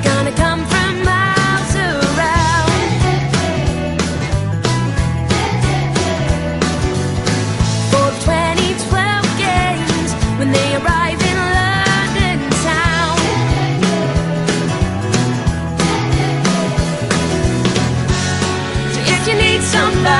They're gonna come from miles around. For 2012 games, when they arrive in London town. So if you need somebody.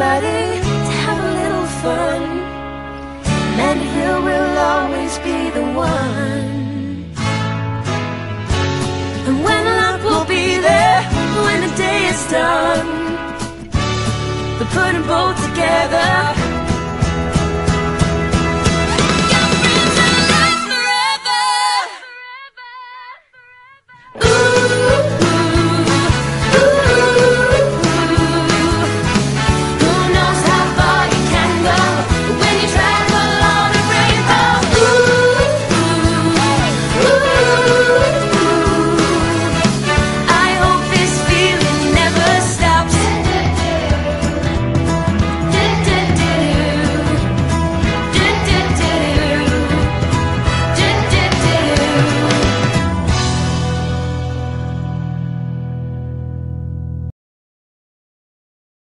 somebody to have a little fun. Mandeville will always be the one. And Wenlock will be there, when the day is done, we put them both together.